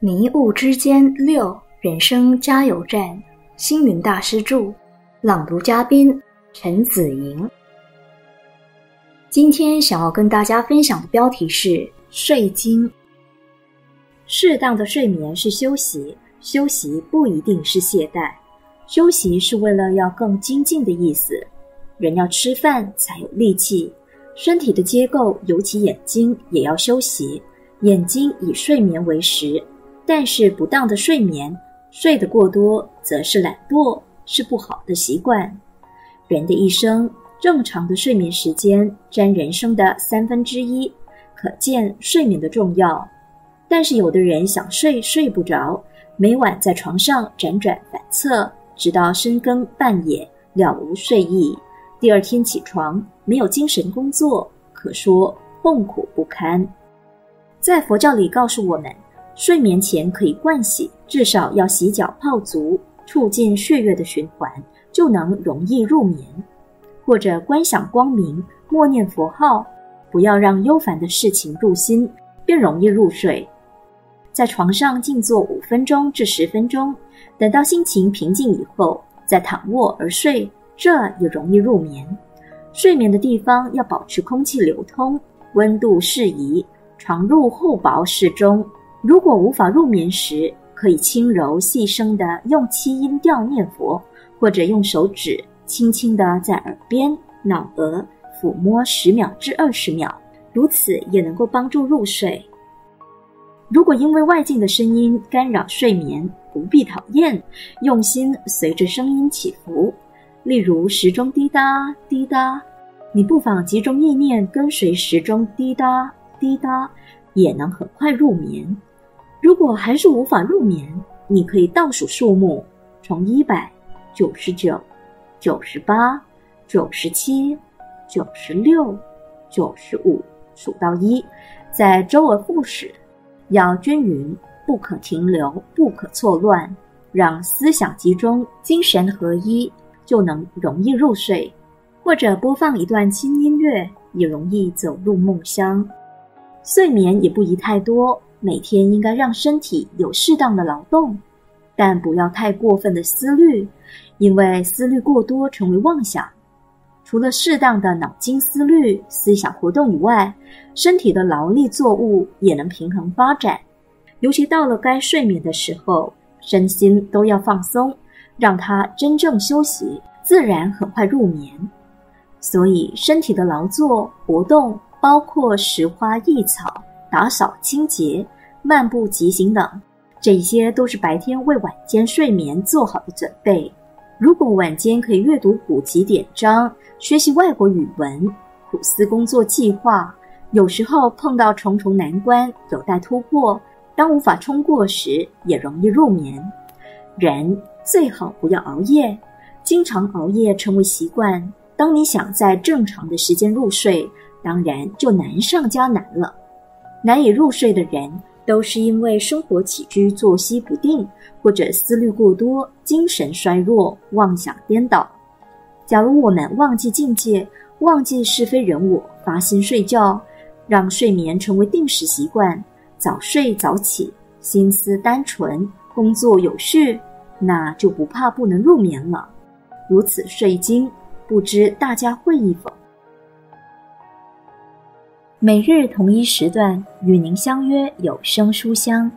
迷雾之间六人生加油站，星云大师著，朗读嘉宾陈子莹。今天想要跟大家分享的标题是睡经。适当的睡眠是休息，休息不一定是懈怠，休息是为了要更精进的意思。人要吃饭才有力气，身体的结构，尤其眼睛也要休息，眼睛以睡眠为食。但是不当的睡眠，睡得过多则是懒惰，是不好的习惯。人的一生，正常的睡眠时间占人生的三分之一，可见睡眠的重要。但是有的人想睡睡不着，每晚在床上辗转反侧，直到深更半夜了无睡意，第二天起床没有精神工作，可说痛苦不堪。在佛教里告诉我们。睡眠前可以盥洗，至少要洗脚泡足，促进血液的循环，就能容易入眠。或者观想光明，默念佛号，不要让忧烦的事情入心，便容易入睡。在床上静坐五分钟至十分钟，等到心情平静以后，再躺卧而睡，这也容易入眠。睡眠的地方要保持空气流通，温度适宜，床褥厚薄适中。如果无法入眠时，可以轻柔细声的用七音调念佛，或者用手指轻轻的在耳边、脑额抚摸十秒至二十秒，如此也能够帮助入睡。如果因为外境的声音干扰睡眠，不必讨厌，用心随着声音起伏，例如时钟滴答滴答，你不妨集中意念跟随时钟滴答滴答，也能很快入眠。如果还是无法入眠，你可以倒数数目，从一百九十九、九十八、九十七、九十六、九十五数到一，再周而复始，要均匀，不可停留，不可错乱，让思想集中，精神合一，就能容易入睡。或者播放一段轻音乐，也容易走入梦乡。睡眠也不宜太多。每天应该让身体有适当的劳动，但不要太过分的思虑，因为思虑过多成为妄想。除了适当的脑筋思虑、思想活动以外，身体的劳力作物也能平衡发展。尤其到了该睡眠的时候，身心都要放松，让它真正休息，自然很快入眠。所以，身体的劳作活动包括拾花异草。打扫清洁、漫步疾行等，这些都是白天为晚间睡眠做好的准备。如果晚间可以阅读古籍典章、学习外国语文、苦思工作计划，有时候碰到重重难关有待突破，当无法冲过时，也容易入眠。人最好不要熬夜，经常熬夜成为习惯，当你想在正常的时间入睡，当然就难上加难了。难以入睡的人，都是因为生活起居作息不定，或者思虑过多，精神衰弱，妄想颠倒。假如我们忘记境界，忘记是非人我，发心睡觉，让睡眠成为定时习惯，早睡早起，心思单纯，工作有序，那就不怕不能入眠了。如此睡经，不知大家会意否？每日同一时段与您相约有声书香。